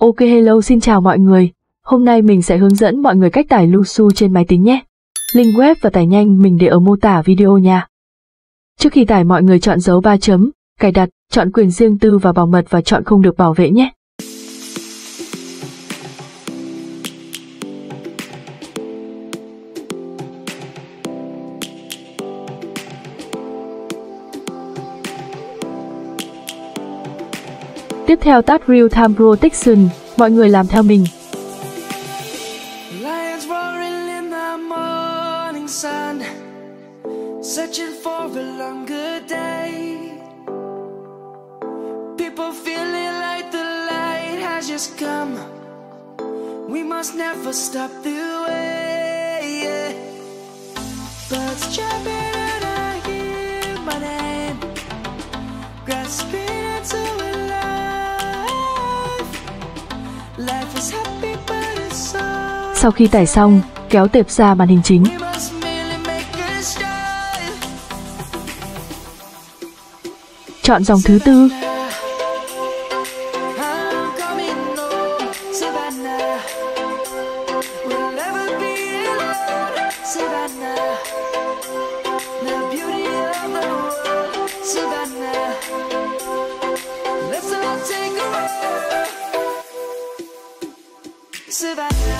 Ok hello xin chào mọi người. Hôm nay mình sẽ hướng dẫn mọi người cách tải Lusu trên máy tính nhé. Link web và tải nhanh mình để ở mô tả video nha. Trước khi tải mọi người chọn dấu 3 chấm, cài đặt, chọn quyền riêng tư và bảo mật và chọn không được bảo vệ nhé. Tiếp theo tắt Real Time Protection, mọi người làm theo mình. Searching for a longer day. People feeling like the light has just come. We must never stop the way. Yeah. Birds just Sau khi tải xong, kéo tệp ra màn hình chính. Chọn dòng thứ tư, Savannah.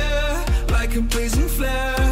like a blazing flare.